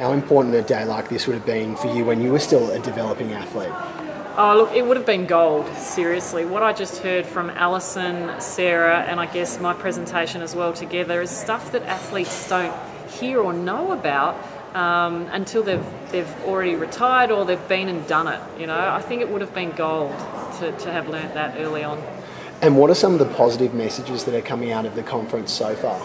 How important a day like this would have been for you when you were still a developing athlete? Oh, look, it would have been gold, seriously. What I just heard from Alison, Sarah, and I guess my presentation as well together is stuff that athletes don't hear or know about um, until they've, they've already retired or they've been and done it. You know, I think it would have been gold to, to have learnt that early on. And what are some of the positive messages that are coming out of the conference so far?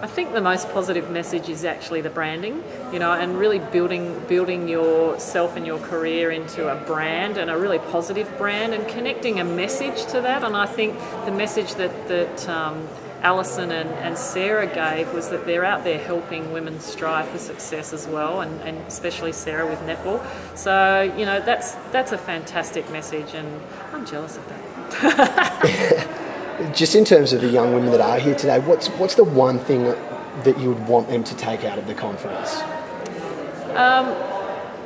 I think the most positive message is actually the branding, you know, and really building building yourself and your career into a brand and a really positive brand, and connecting a message to that. And I think the message that that um, Alison and, and Sarah gave was that they're out there helping women strive for success as well, and, and especially Sarah with netball. So you know that's that's a fantastic message, and I'm jealous of that. Just in terms of the young women that are here today, what's what's the one thing that you would want them to take out of the conference? Um,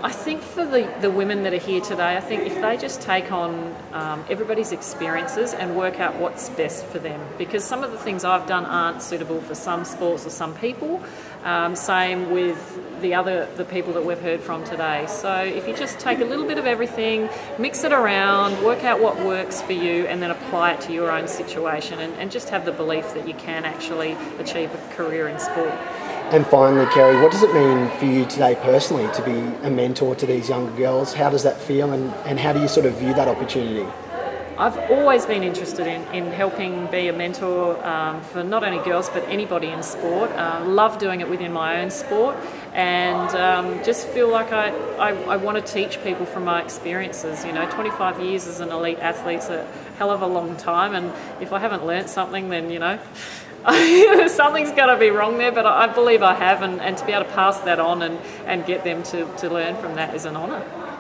I think for the, the women that are here today, I think if they just take on um, everybody's experiences and work out what's best for them, because some of the things I've done aren't suitable for some sports or some people. Um, same with the other the people that we've heard from today. So if you just take a little bit of everything, mix it around, work out what works for you, and then apply it to your own situation, and, and just have the belief that you can actually achieve a career in sport. And finally, Kerri, what does it mean for you today personally to be a mentor to these younger girls? How does that feel and, and how do you sort of view that opportunity? I've always been interested in, in helping be a mentor um, for not only girls but anybody in sport. Uh, love doing it within my own sport and um, just feel like I, I, I, want to teach people from my experiences. You know, 25 years as an elite athlete's a hell of a long time, and if I haven't learnt something, then you know. something's going to be wrong there, but I believe I have, and, and to be able to pass that on and, and get them to, to learn from that is an honour.